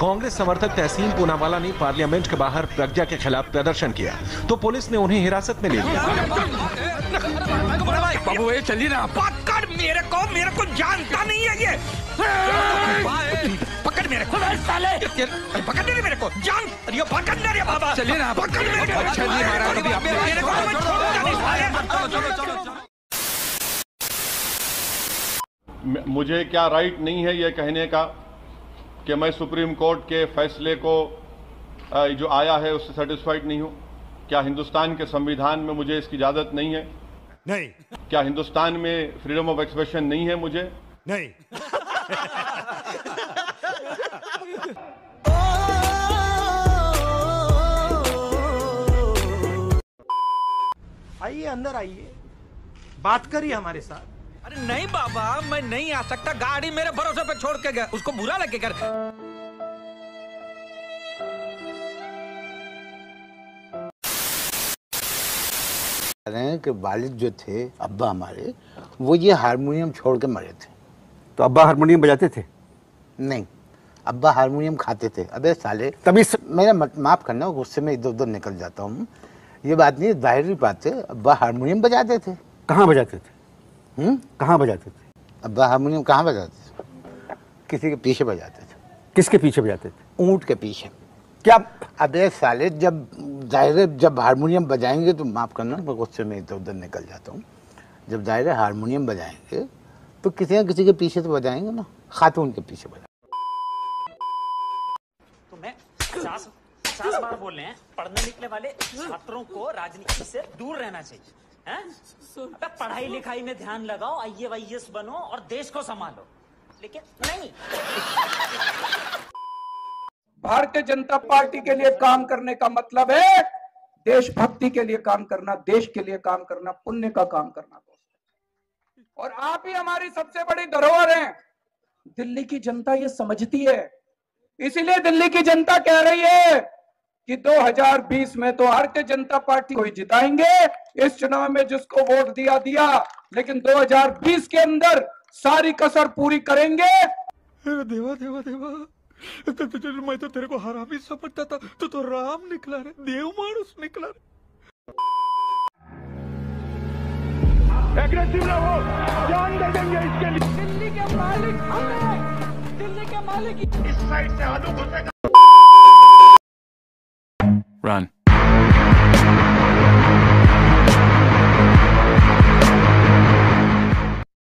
कांग्रेस समर्थक तहसीन पूनावाला ने पार्लियामेंट के बाहर प्रज्ञा के खिलाफ प्रदर्शन किया तो पुलिस ने उन्हें हिरासत में ले लिया। बाबू ये चलिए ना। पकड़ मेरे को मेरे को जानता नहीं है ये। पकड़ मेरे को। साले पकड़ मेरे को। जान अरे पकड़ दे रे बाबा। चलिए ना। पकड़ मेरे को। चलिए महाराज अभी आप मेरे को चलो चलो चलो मुझे क्या राइट नहीं है ये कहने का? कि मैं सुप्रीम कोर्ट के फैसले को जो आया है उससे सेटिस्फाइड नहीं हूँ। क्या हिंदुस्तान के संविधान में मुझे इसकी इजाज़त नहीं है? नहीं। क्या हिंदुस्तान में फ्रीडम ऑफ़ एक्सप्रेशन नहीं है मुझे? नहीं। आइए अंदर आइए। बात करिए हमारे साथ। अरे नहीं बाबा मैं नहीं आ सकता। गाड़ी मेरे भरोसे पे छोड़ के गया। उसको बुरा लगे कर। रहे हैं कि वालिद जो थे अब्बा हमारे वो ये हारमोनियम छोड़ के मरे थे। तो अब्बा हारमोनियम बजाते थे? नहीं अब्बा हारमोनियम खाते थे। अबे साले तभी स... मेरा माफ़ करना गुस्से में इधर उधर निकल जाता हूँ। ये बात नहीं ज़ाहिर बात है अब्बा हारमोनियम बजाते थे। कहाँ बजाते थे? कहाँ बजाते थे? अब्बा हारमोनियम कहाँ बजाते थे? किसी के पीछे बजाते थे। किसके पीछे बजाते थे? ऊँट के पीछे। क्या? अबे साले जब ज़ाहिर है जब हारमोनियम बजाएँगे तो माफ़ करना मैं गुस्से में इधर उधर निकल जाता हूँ। जब ज़ाहिर है हारमोनियम बजाएँगे तो किसी न किसी के पीछे तो बजाएँगे ना खातून के पीछे बजाएँगे। तो पचास बार बोल रहे हैं पढ़ने निकले वाले छात्रों को राजनीति से दूर रहना चाहिए? अबे पढ़ाई लिखाई में ध्यान लगाओ आई वाई बनो और देश को संभालो। लेकिन नहीं। भारतीय जनता पार्टी के लिए काम करने का मतलब है देशभक्ति के लिए काम करना देश के लिए काम करना पुण्य का काम करना और आप ही हमारी सबसे बड़ी धरोहर हैं। दिल्ली की जनता ये समझती है। इसीलिए दिल्ली की जनता कह रही है कि 2020 में तो भारतीय जनता पार्टी को ही जिताएँगे। इस चुनाव में जिसको वोट दिया दिया लेकिन 2020 के अंदर सारी कसर पूरी करेंगे। देवा देवा देवा तो, तो, तो, मैं तो तेरे को हरामी समझता था। तो तो राम निकला रे देव मानुस निकला रे। एग्रेसिव ना हो जान दे देंगे इसके लिए। दिल्ली के मालिक हम हैं दिल्ली के मालिक। इस साइड से आलू घुसेगा Run.